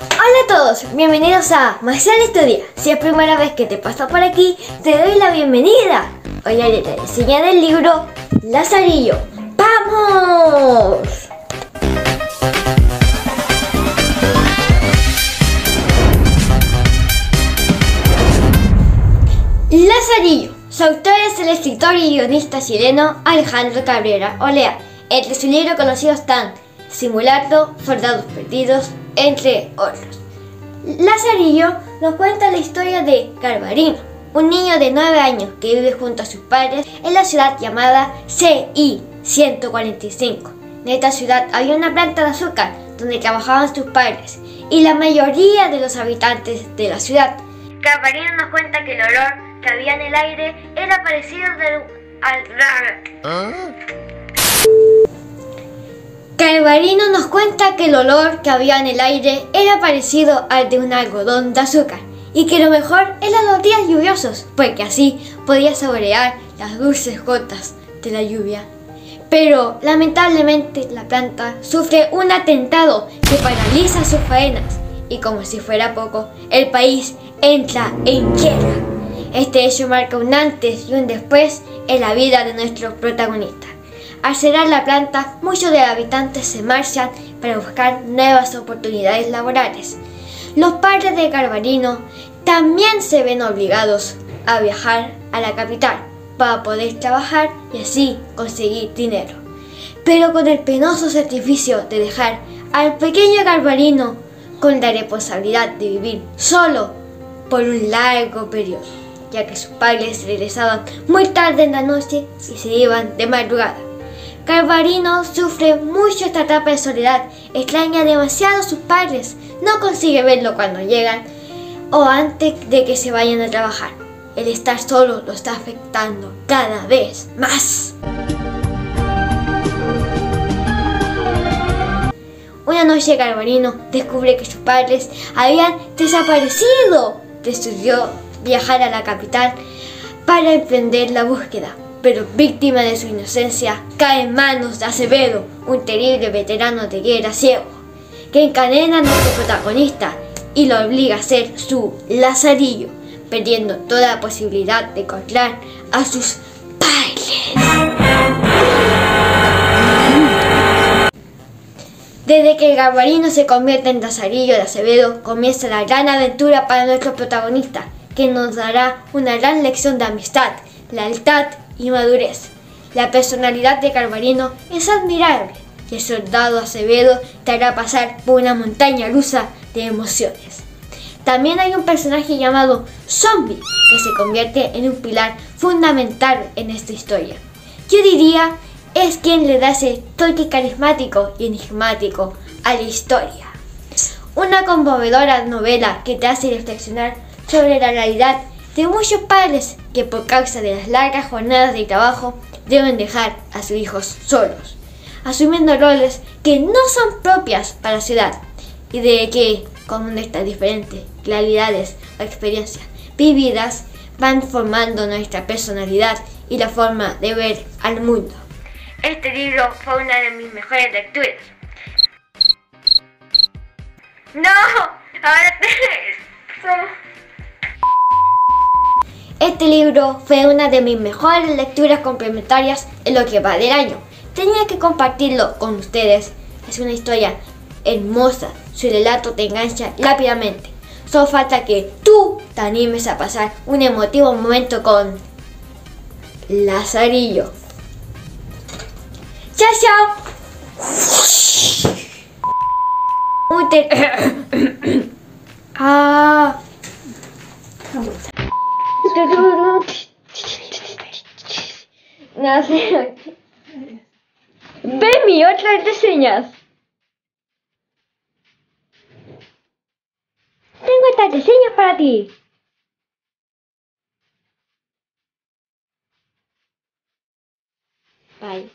Hola a todos, bienvenidos a Marcial Estudia. Si es primera vez que te pasa por aquí, te doy la bienvenida. Hoy haré la reseña del libro Lazarillo. ¡Vamos! Lazarillo. Su autor es el escritor y guionista chileno Alejandro Cabrera Olea. Entre su libro conocidos están Simulacro, Soldados Perdidos, entre otros. Lazarillo nos cuenta la historia de Carbarino, un niño de 9 años que vive junto a sus padres en la ciudad llamada CI 145. En esta ciudad había una planta de azúcar donde trabajaban sus padres y la mayoría de los habitantes de la ciudad. Carbarino nos cuenta que el olor que había en el aire era parecido al... Carbarino nos cuenta que el olor que había en el aire era parecido al de un algodón de azúcar y que lo mejor eran los días lluviosos, porque así podía saborear las dulces gotas de la lluvia. Pero lamentablemente la planta sufre un atentado que paraliza sus faenas y como si fuera poco, el país entra en guerra. Este hecho marca un antes y un después en la vida de nuestro protagonista. Al cerrar la planta, muchos de los habitantes se marchan para buscar nuevas oportunidades laborales. Los padres de Carbarino también se ven obligados a viajar a la capital para poder trabajar y así conseguir dinero. Pero con el penoso sacrificio de dejar al pequeño Carbarino con la responsabilidad de vivir solo por un largo periodo, ya que sus padres regresaban muy tarde en la noche y se iban de madrugada. Carbarino sufre mucho esta etapa de soledad, extraña demasiado a sus padres, no consigue verlo cuando llegan o antes de que se vayan a trabajar. El estar solo lo está afectando cada vez más. Una noche Carbarino descubre que sus padres habían desaparecido. Decidió viajar a la capital para emprender la búsqueda pero víctima de su inocencia, cae en manos de Acevedo, un terrible veterano de guerra ciego, que encadena a nuestro protagonista y lo obliga a ser su lazarillo, perdiendo toda posibilidad de encontrar a sus padres. Desde que Garbarino se convierte en Lazarillo de Acevedo, comienza la gran aventura para nuestro protagonista, que nos dará una gran lección de amistad, lealtad y madurez. La personalidad de Carbarino es admirable y el soldado Acevedo te hará pasar por una montaña rusa de emociones. También hay un personaje llamado Zombie que se convierte en un pilar fundamental en esta historia. Yo diría es quien le da ese toque carismático y enigmático a la historia. Una conmovedora novela que te hace reflexionar sobre la realidad de muchos padres que por causa de las largas jornadas de trabajo deben dejar a sus hijos solos, asumiendo roles que no son propias para la ciudad y de que, con estas diferentes realidades o experiencias vividas, van formando nuestra personalidad y la forma de ver al mundo. Este libro fue una de mis mejores lecturas. ¡No! Ahora te... Este libro fue una de mis mejores lecturas complementarias en lo que va del año. Tenía que compartirlo con ustedes. Es una historia hermosa. Su relato te engancha rápidamente. Solo falta que tú te animes a pasar un emotivo momento con Lazarillo. ¡Chao, chao! ah. Nace. Ve mi otra de señas. Tengo estas reseñas para ti. Bye.